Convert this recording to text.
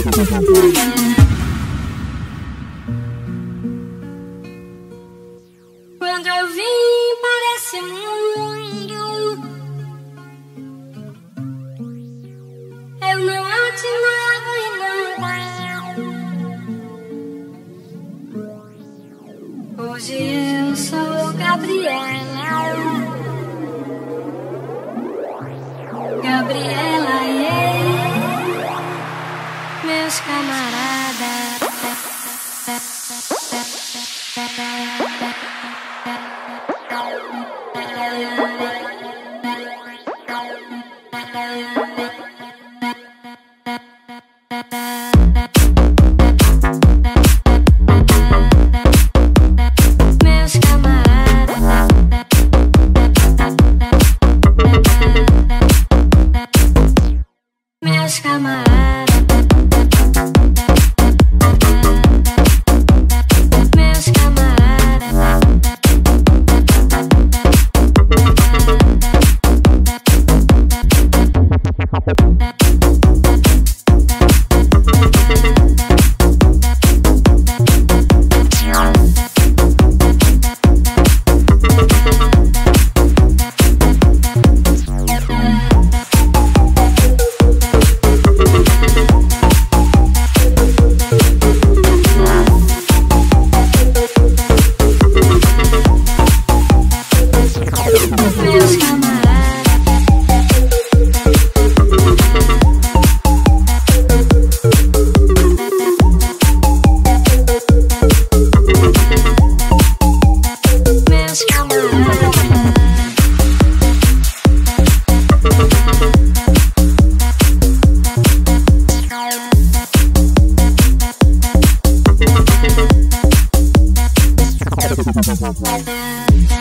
Quando eu vim para esse mundo, eu não atinava em nada. Hoje eu sou Gabriela. Gabriela meus camaradas. Thank